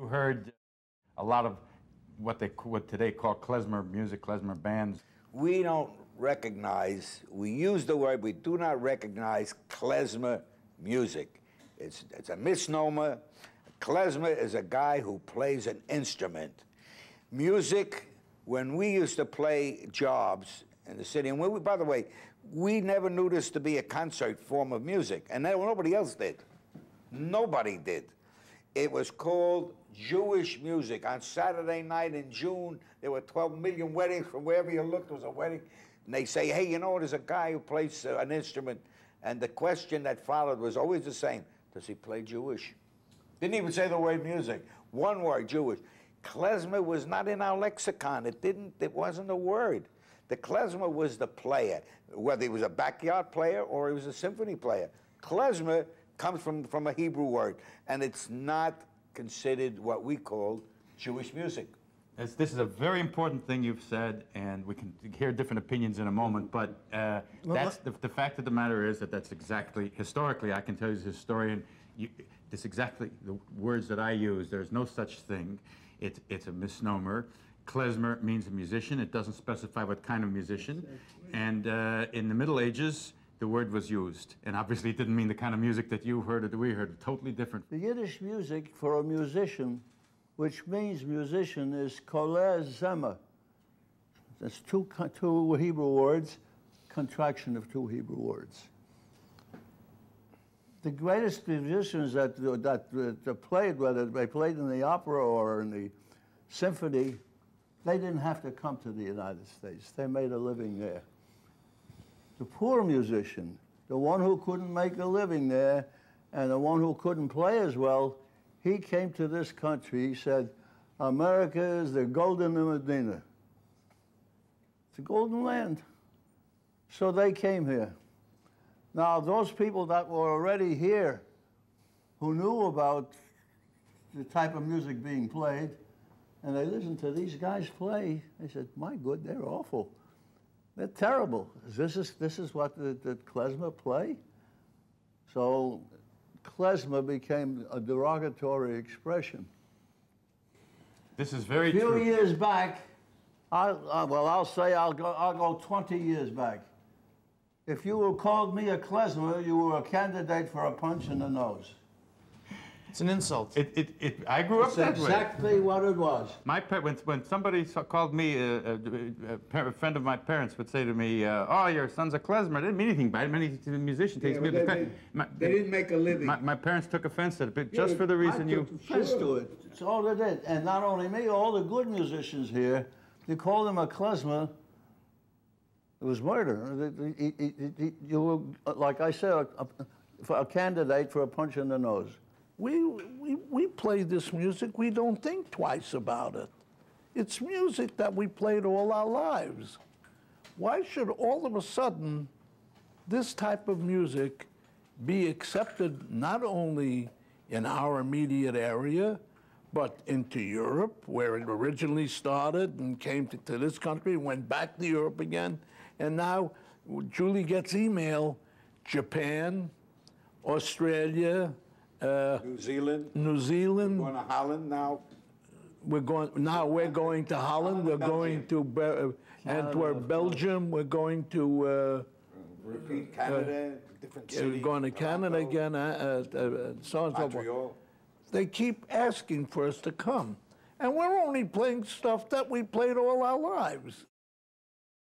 You heard a lot of what they what today call klezmer music, klezmer bands. We don't recognize, we use the word, we do not recognize klezmer music. It's, it's a misnomer. Klezmer is a guy who plays an instrument. Music, when we used to play jobs in the city, and we, by the way, we never knew this to be a concert form of music, and nobody else did. Nobody did. It was called Jewish music. On Saturday night in June, there were 12 million weddings. From wherever you looked, there was a wedding. And they say, hey, you know, there's a guy who plays uh, an instrument. And the question that followed was always the same Does he play Jewish? Didn't even say the word music. One word, Jewish. Klezmer was not in our lexicon. It didn't, it wasn't a word. The klezmer was the player, whether he was a backyard player or he was a symphony player. Klezmer comes from, from a Hebrew word, and it's not considered what we call Jewish music. This, this is a very important thing you've said, and we can hear different opinions in a moment, but uh, that's the, the fact of the matter is that that's exactly, historically, I can tell you as a historian, you, this exactly the words that I use. There's no such thing. It, it's a misnomer. Klezmer means a musician. It doesn't specify what kind of musician. And uh, in the Middle Ages, the word was used. And obviously it didn't mean the kind of music that you heard or that we heard, totally different. The Yiddish music for a musician, which means musician, is kli zemer. That's two, two Hebrew words, contraction of two Hebrew words. The greatest musicians that, that, that played, whether they played in the opera or in the symphony, they didn't have to come to the United States. They made a living there the poor musician, the one who couldn't make a living there, and the one who couldn't play as well, he came to this country. He said, America is the golden Medina. It's a golden land. So they came here. Now, those people that were already here, who knew about the type of music being played, and they listened to these guys play, they said, my good, they're awful. They're terrible. This is, this is what the, the klezmer play? So klezmer became a derogatory expression. This is very true. A few true. years back, I, uh, well, I'll say I'll go, I'll go 20 years back. If you were called me a klezmer, you were a candidate for a punch in the nose. It's an insult. It, it, it, I grew up That's that exactly way. what it was. My when, when somebody called me, uh, uh, a, a, friend of my parents would say to me, uh, oh, your son's a klezmer. I didn't mean anything by it. Many musician takes yeah, me. They, they, my, they, didn't make a living. My, my, parents took offense at it, but yeah, just for the reason I you... offense to it. It's all they did. And not only me, all the good musicians here, they called him a klezmer. It was murder. You were, like I said, a, a, a candidate for a punch in the nose we, we, we play this music, we don't think twice about it. It's music that we played all our lives. Why should all of a sudden this type of music be accepted not only in our immediate area, but into Europe, where it originally started and came to, to this country, went back to Europe again, and now Julie gets email, Japan, Australia, uh, New Zealand. New Zealand. We're going to Holland now. We're going now. We're going to Holland. We're going to Be uh, Antwerp, Belgium. We're going to. Uh, Repeat Canada, different cities. We're going to Canada again, uh, uh, uh, so on and so forth. They keep asking for us to come, and we're only playing stuff that we played all our lives.